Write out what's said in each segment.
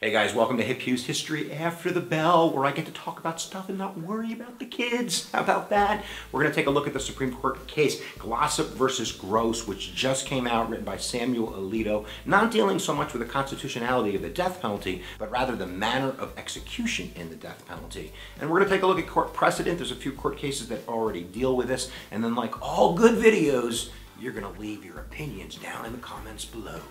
Hey guys, welcome to Hip Hughes History After the Bell, where I get to talk about stuff and not worry about the kids. How about that? We're going to take a look at the Supreme Court case, Glossip versus Gross, which just came out, written by Samuel Alito, not dealing so much with the constitutionality of the death penalty, but rather the manner of execution in the death penalty. And we're going to take a look at court precedent. There's a few court cases that already deal with this. And then, like all good videos, you're going to leave your opinions down in the comments below.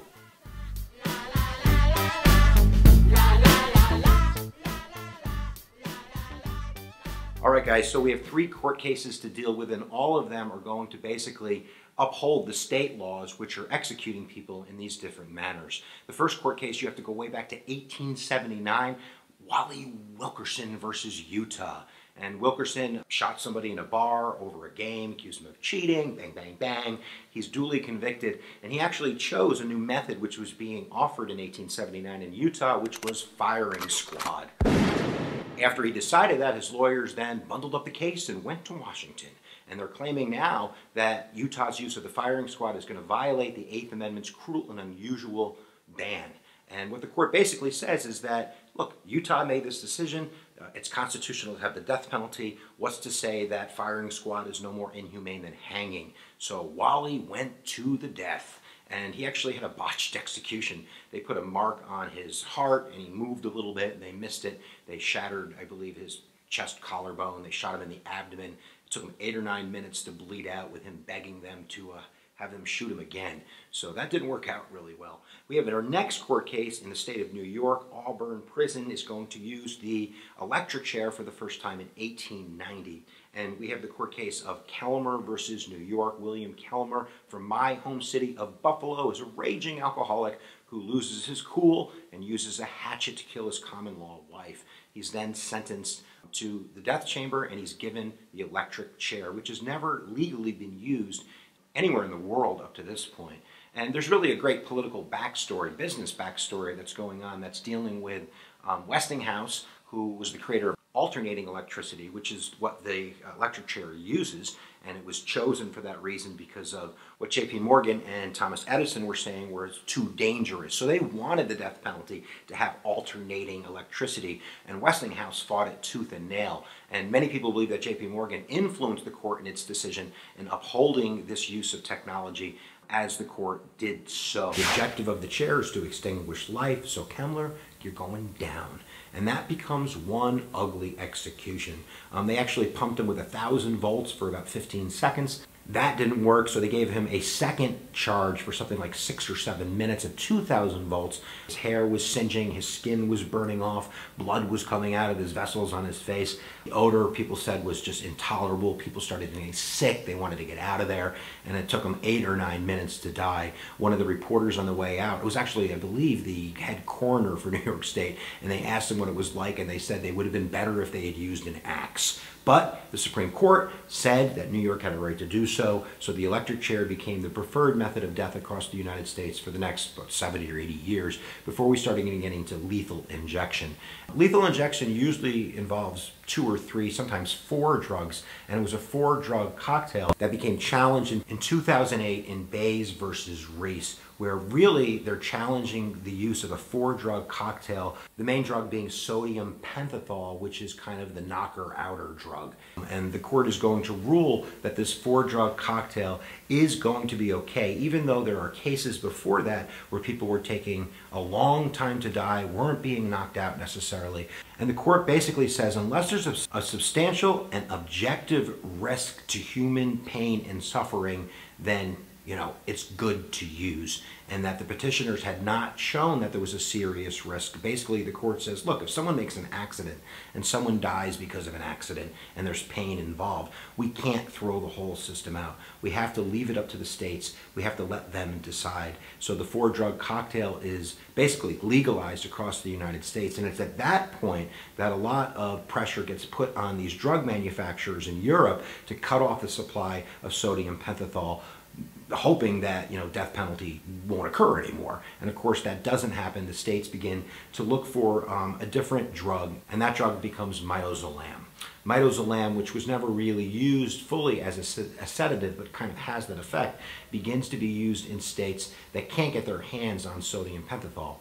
Guys, so we have three court cases to deal with, and all of them are going to basically uphold the state laws which are executing people in these different manners. The first court case, you have to go way back to 1879, Wally Wilkerson versus Utah. And Wilkerson shot somebody in a bar over a game, accused him of cheating, bang, bang, bang. He's duly convicted, and he actually chose a new method which was being offered in 1879 in Utah, which was firing squad. After he decided that, his lawyers then bundled up the case and went to Washington. And they're claiming now that Utah's use of the firing squad is going to violate the Eighth Amendment's cruel and unusual ban. And what the court basically says is that, look, Utah made this decision. Uh, it's constitutional to have the death penalty. What's to say that firing squad is no more inhumane than hanging? So Wally went to the death and he actually had a botched execution. They put a mark on his heart and he moved a little bit and they missed it. They shattered, I believe, his chest collarbone. They shot him in the abdomen. It took him eight or nine minutes to bleed out with him begging them to uh, have them shoot him again. So that didn't work out really well. We have our next court case in the state of New York, Auburn Prison is going to use the electric chair for the first time in 1890. And we have the court case of Kemmler versus New York. William Kemmler from my home city of Buffalo is a raging alcoholic who loses his cool and uses a hatchet to kill his common law wife. He's then sentenced to the death chamber and he's given the electric chair, which has never legally been used anywhere in the world up to this point. And there's really a great political backstory, business backstory that's going on that's dealing with um, Westinghouse, who was the creator of alternating electricity, which is what the uh, electric chair uses, and it was chosen for that reason because of what J.P. Morgan and Thomas Edison were saying was too dangerous. So they wanted the death penalty to have alternating electricity, and Westinghouse fought it tooth and nail. And many people believe that J.P. Morgan influenced the court in its decision in upholding this use of technology as the court did so. The objective of the chair is to extinguish life, so Kemmler, you're going down. And that becomes one ugly execution. Um, they actually pumped him with a thousand volts for about 15 seconds. That didn't work, so they gave him a second charge for something like six or seven minutes at 2,000 volts. His hair was singeing, his skin was burning off, blood was coming out of his vessels on his face. The odor, people said, was just intolerable. People started getting sick. They wanted to get out of there, and it took him eight or nine minutes to die. One of the reporters on the way out, it was actually, I believe, the head coroner for New York State, and they asked him what it was like, and they said they would have been better if they had used an axe. But the Supreme Court said that New York had a right to do so, so so the electric chair became the preferred method of death across the United States for the next about 70 or 80 years before we started getting into lethal injection. Lethal injection usually involves two or three, sometimes four drugs, and it was a four drug cocktail that became challenged in, in 2008 in Baze versus Rees, where really they're challenging the use of a four drug cocktail, the main drug being sodium pentothal, which is kind of the knocker outer drug. And the court is going to rule that this four drug cocktail is going to be okay, even though there are cases before that where people were taking a long time to die, weren't being knocked out necessarily. And the court basically says unless there's a, a substantial and objective risk to human pain and suffering, then you know, it's good to use, and that the petitioners had not shown that there was a serious risk. Basically, the court says, look, if someone makes an accident and someone dies because of an accident and there's pain involved, we can't throw the whole system out. We have to leave it up to the states. We have to let them decide. So the four drug cocktail is basically legalized across the United States, and it's at that point that a lot of pressure gets put on these drug manufacturers in Europe to cut off the supply of sodium pentothal hoping that you know death penalty won't occur anymore. And of course, that doesn't happen. The states begin to look for um, a different drug, and that drug becomes midazolam. Midazolam, which was never really used fully as a, a, sedative, but kind of has that effect, begins to be used in states that can't get their hands on sodium pentothal.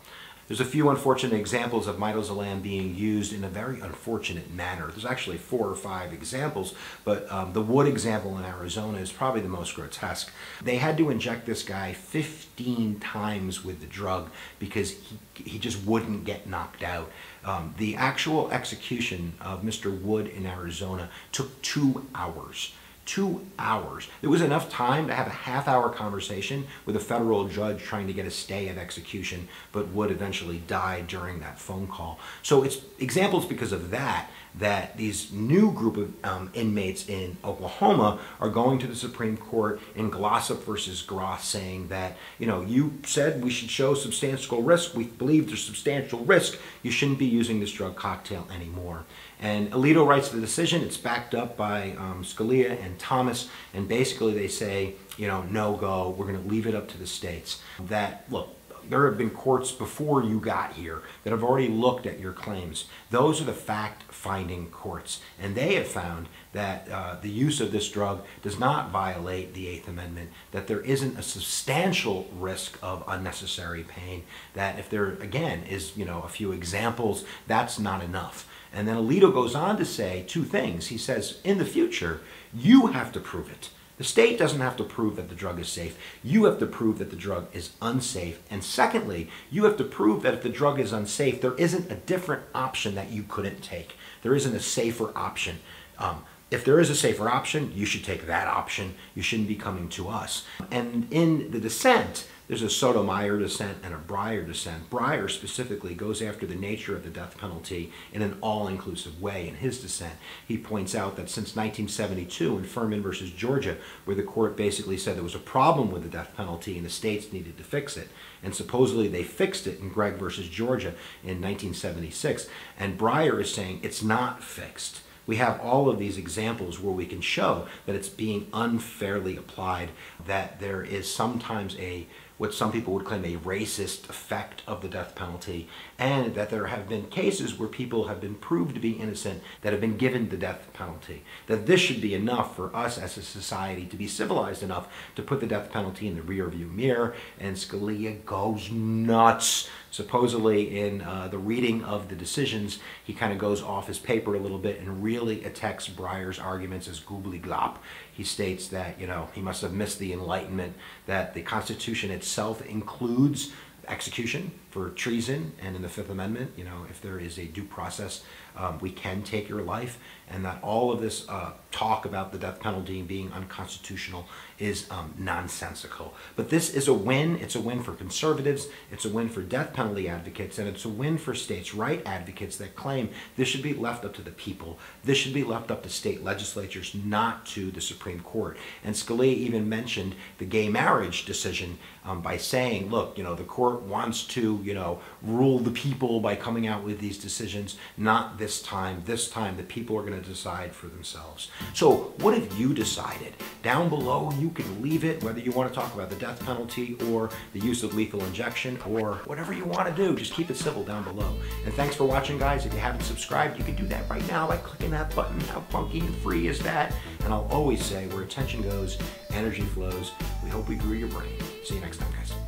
There's a few unfortunate examples of midazolam being used in a very unfortunate manner. There's actually four or five examples, but um, the Wood example in Arizona is probably the most grotesque. They had to inject this guy 15 times with the drug because he, he just wouldn't get knocked out. Um, the actual execution of Mr. Wood in Arizona took two hours two hours. There was enough time to have a half hour conversation with a federal judge trying to get a stay of execution, but Wood eventually died during that phone call. So it's examples because of that that these new group of um, inmates in Oklahoma are going to the Supreme Court in Glossip versus Gross saying that, you know, you said we should show substantial risk. We believe there's substantial risk. You shouldn't be using this drug cocktail anymore. And Alito writes the decision. It's backed up by um, Scalia and Thomas. And basically they say, you know, no go. We're going to leave it up to the states. That, look, there have been courts before you got here that have already looked at your claims. Those are the fact-finding courts, and they have found that uh, the use of this drug does not violate the Eighth Amendment, that there isn't a substantial risk of unnecessary pain, that if there, again, is, you know, a few examples, that's not enough. And then Alito goes on to say two things. He says, in the future, you have to prove it. The state doesn't have to prove that the drug is safe. You have to prove that the drug is unsafe. And secondly, you have to prove that if the drug is unsafe, there isn't a different option that you couldn't take. There isn't a safer option. Um, if there is a safer option, you should take that option. You shouldn't be coming to us. And in the dissent, there's a Sotomayor dissent and a Breyer dissent. Breyer specifically goes after the nature of the death penalty in an all-inclusive way. In his dissent, he points out that since 1972 in Furman versus Georgia, where the court basically said there was a problem with the death penalty and the states needed to fix it, and supposedly they fixed it in Gregg versus Georgia in 1976, and Breyer is saying it's not fixed. We have all of these examples where we can show that it's being unfairly applied, that there is sometimes a what some people would claim a racist effect of the death penalty, and that there have been cases where people have been proved to be innocent that have been given the death penalty. That this should be enough for us as a society to be civilized enough to put the death penalty in the rearview mirror, and Scalia goes nuts. Supposedly, in uh, the reading of the decisions, he kind of goes off his paper a little bit and really attacks Breyer's arguments as goobly. He states that, you know, he must have missed the Enlightenment, that the Constitution itself includes execution for treason and in the Fifth Amendment, you know, if there is a due process, um, we can take your life, and that all of this uh, talk about the death penalty being unconstitutional is um, nonsensical. But this is a win. It's a win for conservatives, it's a win for death penalty advocates, and it's a win for states' right advocates that claim this should be left up to the people. This should be left up to state legislatures, not to the Supreme Court. And Scalia even mentioned the gay marriage decision um, by saying, look, you know, the court wants to, you know, rule the people by coming out with these decisions, not this time. This time, the people are going to decide for themselves. So, what have you decided? Down below, you can leave it, whether you want to talk about the death penalty or the use of lethal injection or whatever you want to do. Just keep it civil down below. And thanks for watching, guys. If you haven't subscribed, you can do that right now by clicking that button. How funky and free is that? And I'll always say, where attention goes, energy flows. We hope we grew your brain. See you next time, guys.